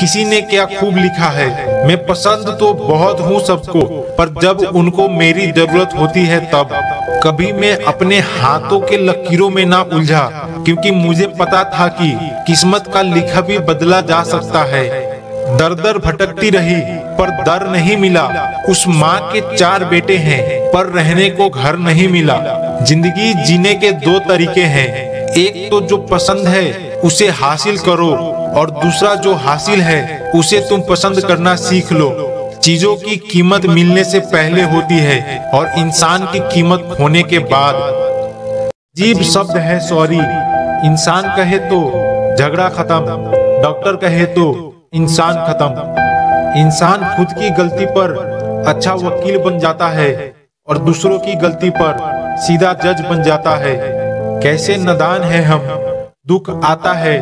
किसी ने क्या खूब लिखा है? मैं पसंद तो बहुत हूँ सबको, पर जब उनको मेरी ज़रूरत होती है तब। कभी मैं अपने हाथों के लकीरों में ना उलझा, क्योंकि मुझे पता था कि किस्मत का लिखा भी बदला जा सकता है। दर दर भटकती रही, पर दर नहीं मिला। उस माँ के चार बेटे हैं, पर रहने को घर नहीं मिला। ज़िंदगी जीने के दो तरीके हैं। एक तो जो पसंद है, उसे हासिल करो और दूसरा जो हासिल है, उसे तुम पसंद करना सीख लो। चीज़ों की कीमत मिलने से पहले होती है और इंसान की कीमत होने के बाद। अजीब शब्द है, सॉरी। इंसान कहे तो झगड़ा खत्म, डॉक्टर कहे तो इंसान खत्म। इंसान खुद की गलती पर अच्छा वकील बन जाता है और दूसरों की गलती पर सीधा जज बन जाता है। कैसे नदान है हम? दुख आता है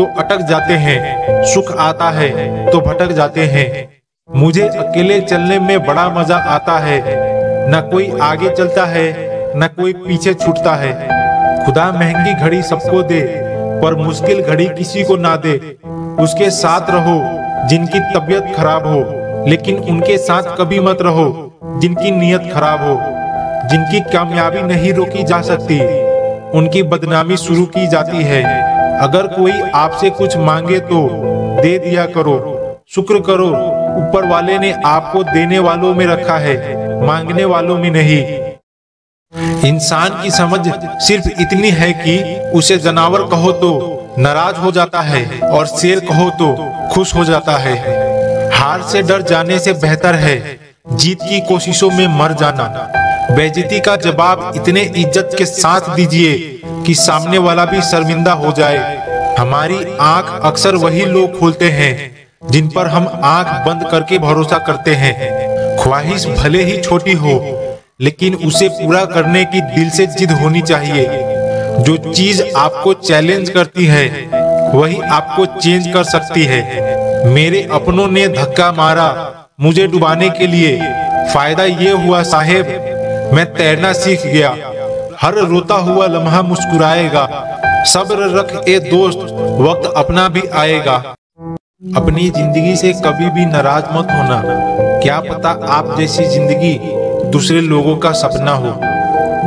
तो अटक जाते हैं, सुख आता है तो भटक जाते हैं। मुझे अकेले चलने में बड़ा मज़ा आता है, न कोई आगे चलता है, न कोई पीछे छूटता है। खुदा महँगी घड़ी सबको दे, पर मुश्किल घड़ी किसी को ना दे। उसके साथ रहो, जिनकी तबीयत खराब हो, लेकिन उनके साथ कभी मत रहो, जिनकी नीयत खराब हो। जिनकी कामयाबी नहीं रोकी जा सकती, उनकी बदनामी शुरू की जाती है। अगर कोई आपसे कुछ मांगे तो दे दिया करो। शुक्र करो, ऊपर वाले ने आपको देने वालों में रखा है, मांगने वालों में नहीं। इंसान की समझ सिर्फ़ इतनी है कि उसे जनावर कहो तो नाराज़ हो जाता है और शेर कहो तो खुश हो जाता है। हार से डर जाने से बेहतर है जीत की कोशिशों में मर जाना। बेजती का जवाब इतने इज़्ज़त के साथ दीजिए कि सामने वाला भी शर्मिंदा हो जाए। हमारी आँख अक्सर वही लोग खोलते हैं, जिन पर हम आँख बंद करके भरोसा करते हैं। ख्वाहिश भले ही छोटी हो, लेकिन उसे पूरा करने की दिल से जिद होनी चाहिए। जो चीज़ आपको चैलेंज करती है, वही आपको चेंज कर सकती है। मेरे अपनों ने धक्का मारा मुझे डुबाने के लिए। फ़ायदा ये हुआ, साहेब, मैं तैरना सीख गया। हर रोता हुआ लम्हा मुस्कुराएगा। सब्र रख ए दोस्त, वक्त अपना भी आएगा। अपनी ज़िंदगी से कभी भी नाराज़ मत होना। क्या पता आप जैसी ज़िंदगी दूसरे लोगों का सपना हो।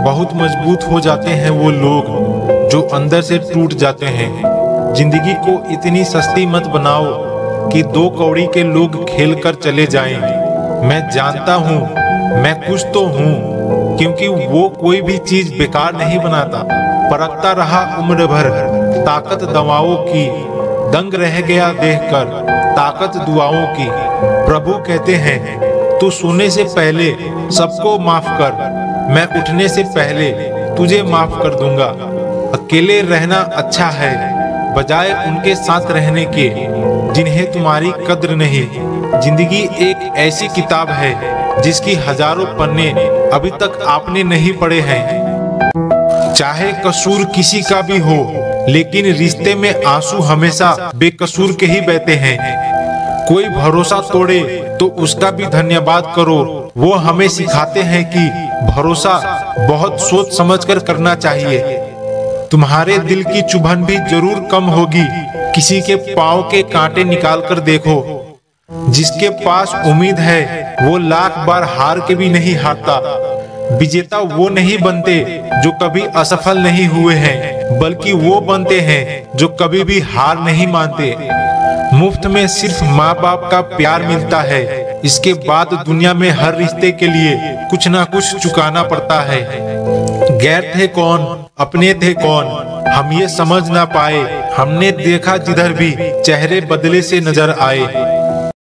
बहुत मज़बूत हो जाते हैं वो लोग जो अंदर से टूट जाते हैं। ज़िंदगी को इतनी सस्ती मत बनाओ कि दो कौड़ी के लोग खेल कर चले जाएँ। मैं जानता हूँ, मैं कुछ तो हूँ। क्योंकि वो कोई भी चीज़ बेकार नहीं बनाता। परखता रहा उम्र भर। ताकत दवाओं की। दंग रह गया देखकर। ताकत दुआओं की। प्रभु कहते हैं, तू सोने से पहले सबको माफ़ कर। मैं उठने से पहले तुझे माफ़ कर दूँगा। अकेले रहना अच्छा है, बजाय उनके साथ रहने के, जिन्हें तुम्हारी कद्र नहीं। ज़िंदगी एक ऐसी किताब है जिसकी हज़ारों पन्ने अभी तक आपने नहीं पढ़े हैं। चाहे कसूर किसी का भी हो, लेकिन रिश्ते में आँसू हमेशा बेकसूर के ही बहते हैं। कोई भरोसा तोड़े तो उसका भी धन्यवाद करो। वो हमें सिखाते हैं कि भरोसा बहुत सोच समझकर करना चाहिए। तुम्हारे दिल की चुभन भी ज़रूर कम होगी। किसी के पाव के कांटे निकाल कर देखो। जिसके पास उम्मीद है, वो लाख बार हार के भी नहीं हारता। विजेता वो नहीं बनते जो कभी असफल नहीं हुए हैं, बल्कि वो बनते हैं जो कभी भी हार नहीं मानते। मुफ़्त में सिर्फ़ माँ बाप का प्यार मिलता है। इसके बाद दुनिया में हर रिश्ते के लिए कुछ ना कुछ चुकाना पड़ता है। गैर थे कौन, अपने थे कौन, हम ये समझ ना पाए। हमने देखा जिधर भी चेहरे बदले से नज़र आए।